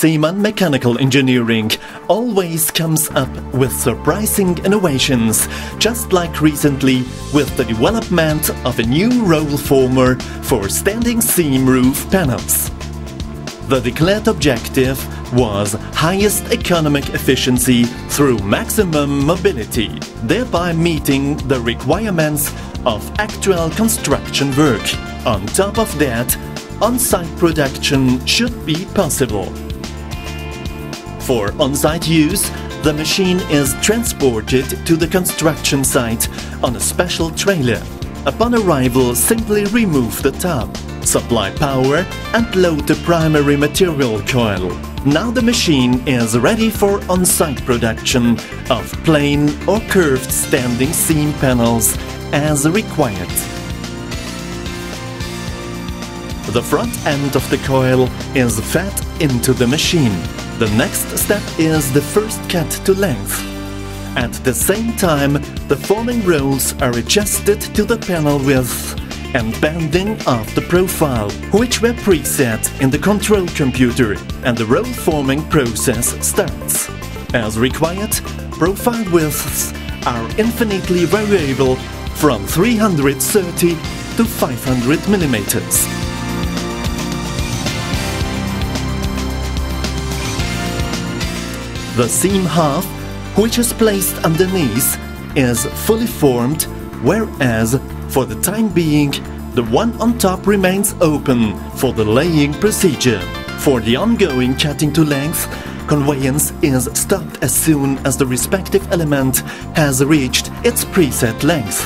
Zeman Mechanical Engineering always comes up with surprising innovations, just like recently with the development of a new roll former for standing seam roof panels. The declared objective was highest economic efficiency through maximum mobility, thereby meeting the requirements of actual construction work. On top of that, on-site production should be possible. For on-site use, the machine is transported to the construction site on a special trailer. Upon arrival, simply remove the top, supply power and load the primary material coil. Now the machine is ready for on-site production of plain or curved standing seam panels as required. The front end of the coil is fed into the machine. The next step is the first cut to length. At the same time, the forming rolls are adjusted to the panel width and bending of the profile, which were preset in the control computer, and the roll forming process starts. As required, profile widths are infinitely variable from 330 to 500 millimeters. The seam half, which is placed underneath, is fully formed, whereas for the time being, the one on top remains open for the laying procedure. For the ongoing cutting to length, conveyance is stopped as soon as the respective element has reached its preset length,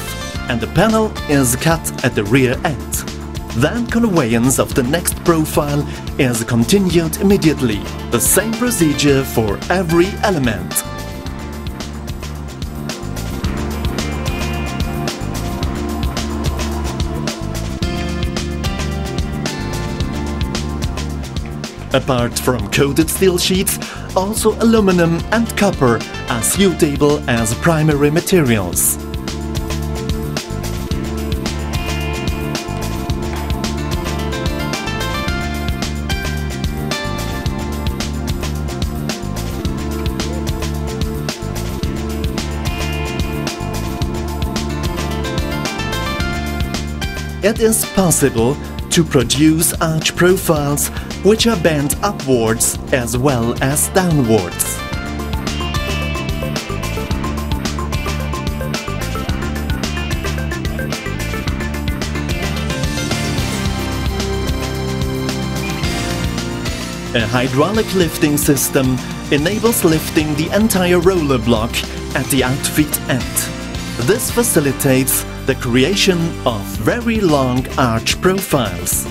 and the panel is cut at the rear end. Then conveyance of the next profile is continued immediately. The same procedure for every element. Apart from coated steel sheets, also aluminum and copper are suitable as primary materials. It is possible to produce arch profiles which are bent upwards as well as downwards. A hydraulic lifting system enables lifting the entire roller block at the outfit end. This facilitates the creation of very long arch profiles.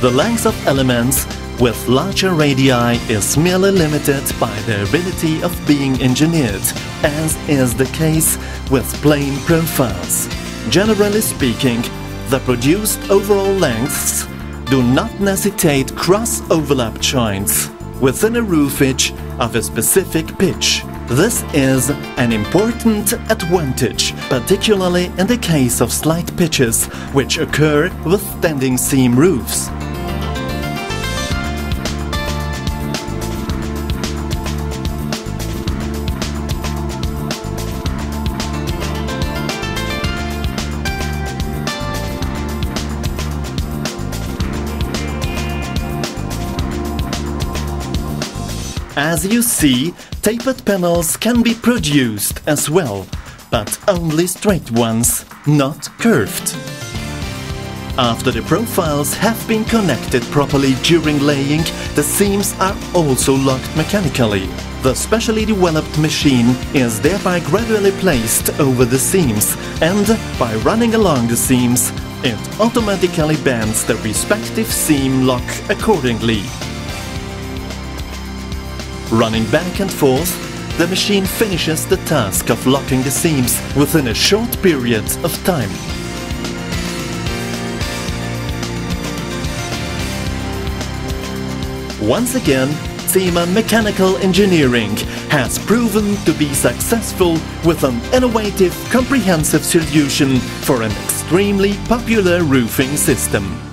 The length of elements with larger radii is merely limited by their ability of being engineered, as is the case with plain profiles. Generally speaking, the produced overall lengths do not necessitate cross-overlap joints within a roofage of a specific pitch. This is an important advantage, particularly in the case of slight pitches which occur with standing seam roofs. As you see, tapered panels can be produced as well, but only straight ones, not curved. After the profiles have been connected properly during laying, the seams are also locked mechanically. The specially developed machine is thereby gradually placed over the seams and, by running along the seams, it automatically bends the respective seam lock accordingly. Running back and forth, the machine finishes the task of locking the seams within a short period of time. Once again, Zeman Mechanical Engineering has proven to be successful with an innovative, comprehensive solution for an extremely popular roofing system.